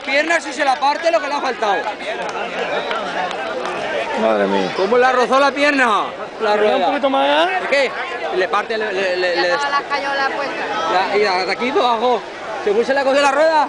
piernas y se la parte lo que le ha faltado. Madre mía. ¿Cómo le rozó la pierna? La rueda. Un poquito más. Eh? ¿Qué? Le parte, le, le, le, le- Todas las cayolas puestas. la- y hasta aquí abajo. Según se le ha cogido la rueda,